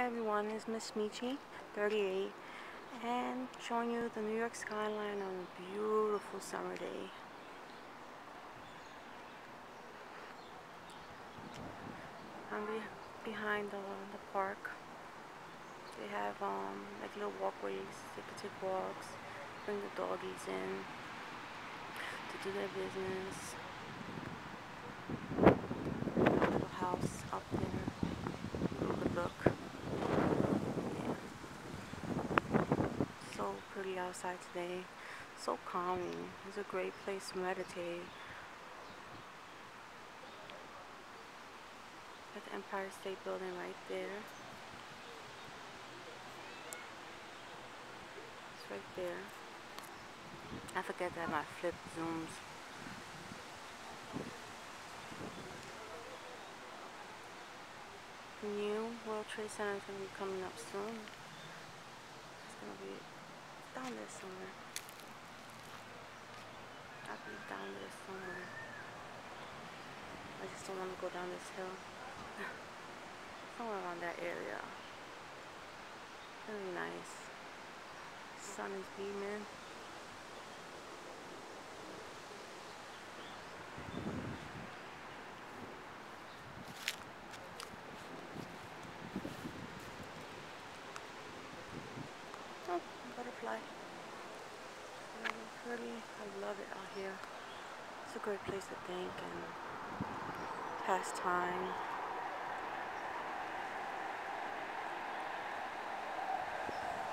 Hi everyone, it's Miss Michi, 38, and showing you the New York skyline on a beautiful summer day. I'm be behind the, the park. They have um, like little walkways, they can take walks, bring the doggies in to do their business. Little house up there, look. so pretty outside today. So calming. It's a great place to meditate. At the Empire State Building right there. It's right there. I forget that my flip zooms. New World Trade Center is going to be coming up soon. It's going to be down there somewhere. I'll be down there somewhere. I just don't want to go down this hill. somewhere around that area. Really nice. Sun is beaming. Oh, butterfly. Um, really pretty. I love it out here. It's a great place to think and pass time.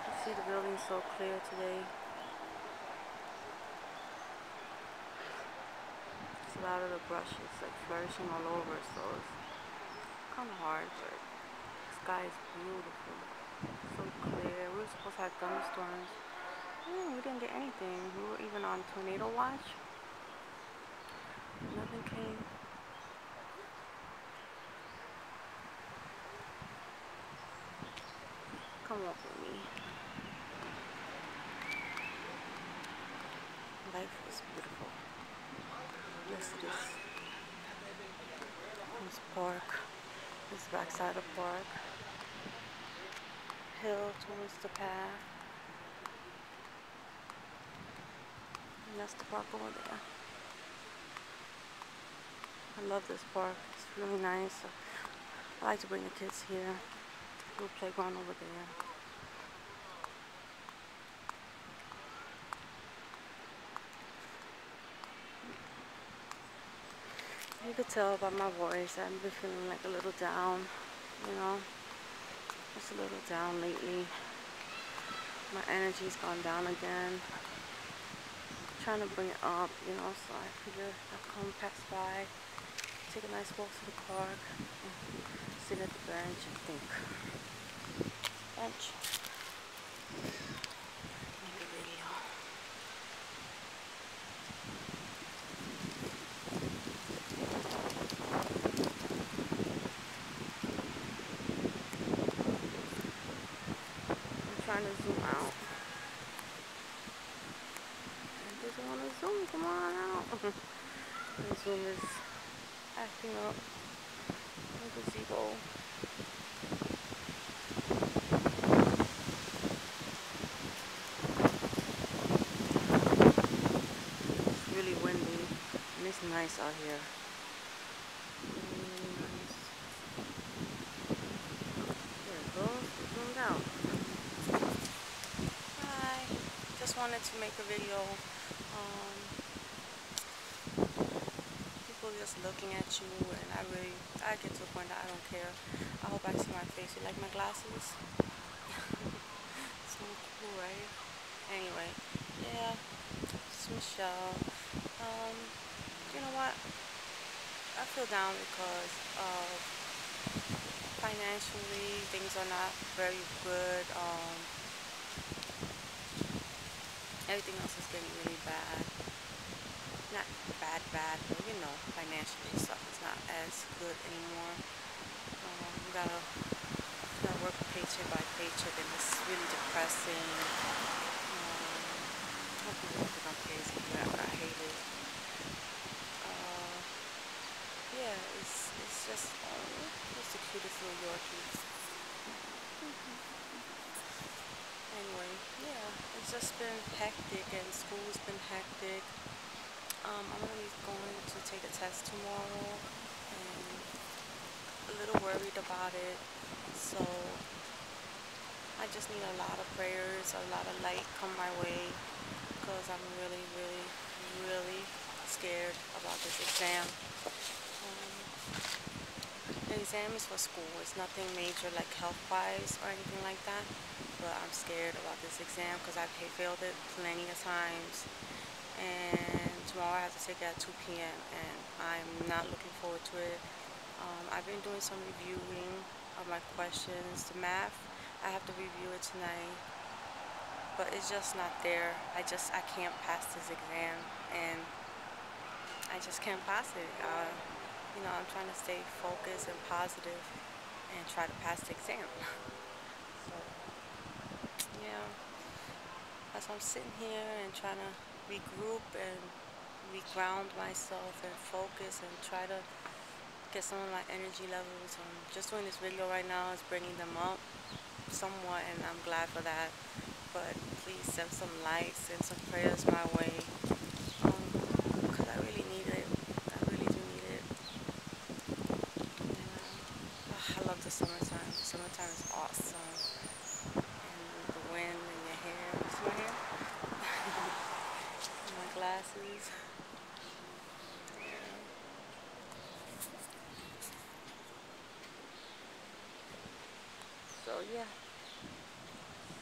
You see the building so clear today. It's a lot of the brushes like flourishing all over so it's kind of hard but the sky is beautiful. Clear. We were supposed to have thunderstorms. Mm, we didn't get anything. We were even on tornado watch. Nothing came. Come walk with me. Life is beautiful. Yes, it is. This park. This backside of park hill towards the path. And that's the park over there. I love this park. It's really nice. I like to bring the kids here. Little playground over there. You could tell by my voice I've been feeling like a little down, you know. Just a little down lately. My energy's gone down again. I'm trying to bring it up, you know, so I figure I'll come pass by, take a nice walk to the park, sit at the bench and think. Bench. trying to zoom out. It doesn't want to zoom. Come on out. The is acting up. The gazebo. It's really windy and it's nice out here. Just wanted to make a video um, just looking at you and I really I get to a point that I don't care. I hope I see my face. You like my glasses? So cool right? Anyway yeah it's Michelle. Um, you know what? I feel down because of financially things are not very good. Um, everything else is getting really bad. Not bad, bad, but you know, financially stuff is not as good anymore. Um, gotta, gotta work paycheck by paycheck, and it's really depressing. Um, don't think I'm crazy, but I hate it. Uh, yeah, it's it's just oh, it's the cutest little Yorkie. anyway, yeah, it's just been hectic and school's been hectic. Um, I'm gonna be going to take a test tomorrow and a little worried about it. So I just need a lot of prayers, a lot of light come my way because I'm really, really, really scared about this exam. Um, the exam is for school. It's nothing major like health-wise or anything like that. But I'm scared about this exam because I've failed it plenty of times. And tomorrow I have to take it at 2 p.m. and I'm not looking forward to it. Um, I've been doing some reviewing of my questions. The math I have to review it tonight. But it's just not there. I just, I can't pass this exam. And I just can't pass it. Uh, you know, I'm trying to stay focused and positive and try to pass the exam. so, yeah. As I'm sitting here and trying to regroup and reground myself and focus and try to get some of my energy levels. I'm just doing this video right now is bringing them up somewhat and I'm glad for that. But please send some likes and some prayers my way. Um, I really need it. I really do need it. Uh, I love the summertime. Summertime is awesome. And the wind in your hair? my glasses. So yeah,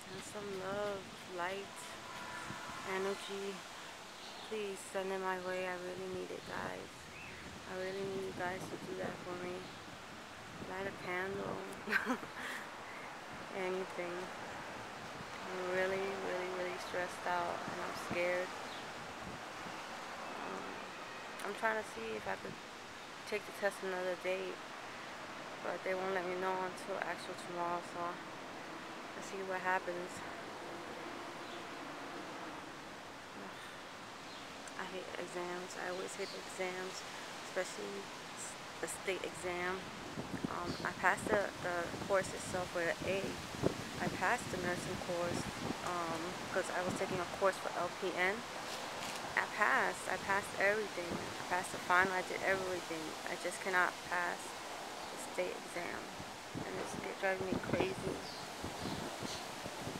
send some love, light, energy. Please send it my way. I really need it, guys. I really need you guys to do that for me. Light a candle. Anything. I'm really, really, really stressed out and I'm scared. Um, I'm trying to see if I could take the test another day but they won't let me know until actual tomorrow so let's see what happens. I hate exams. I always hate exams especially the state exam. Um, I passed the, the course itself with an A. I passed the nursing course because um, I was taking a course for LPN I passed. I passed everything. I passed the final. I did everything. I just cannot pass state exam. And it's driving me crazy.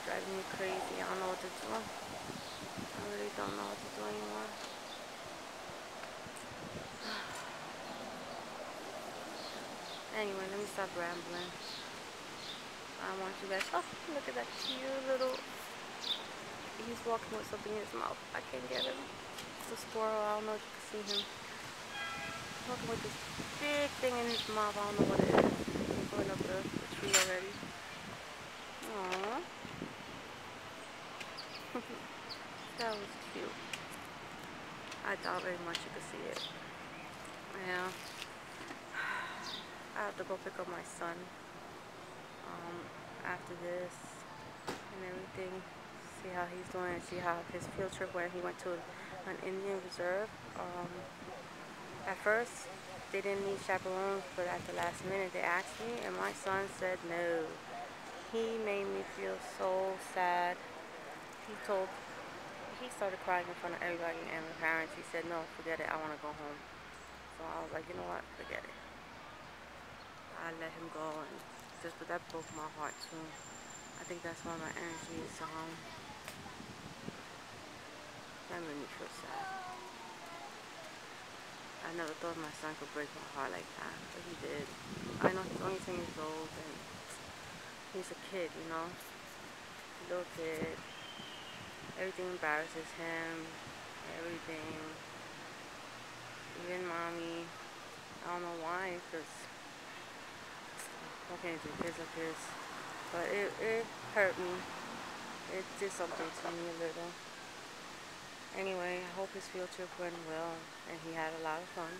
driving me crazy. I don't know what to do. I really don't know what to do anymore. anyway, let me stop rambling. I want you guys. Oh, look at that cute little. He's walking with something in his mouth. I can't get him. It's a squirrel. I don't know if you can see him talking with this big thing in his mouth. I don't know what it is. He's going up the, tree already. Aww. that was cute. I doubt very much you could see it. Yeah. I have to go pick up my son um, after this and everything. See how he's doing and see how his field trip where he went to an Indian reserve. Um, at first, they didn't need chaperones, but at the last minute they asked me, and my son said no. He made me feel so sad. He told, he started crying in front of everybody and the parents. He said, no, forget it, I want to go home. So I was like, you know what, forget it. I let him go, and just, but that broke my heart too. I think that's why my energy is um, that made me feel sad. I never thought my son could break my heart like that, but he did. I know he's only 10 years old and he's a kid, you know? Little kid. Everything embarrasses him. Everything. Even mommy. I don't know why, because what can I do? Kids like this. But it, it hurt me. It did something to me a little. Anyway, I hope his field trip went well and he had a lot of fun.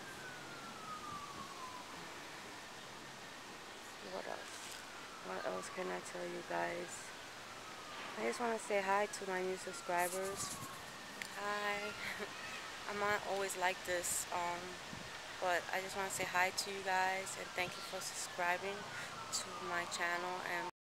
What else? What else can I tell you guys? I just want to say hi to my new subscribers. Hi. I'm not always like this, um, but I just want to say hi to you guys and thank you for subscribing to my channel and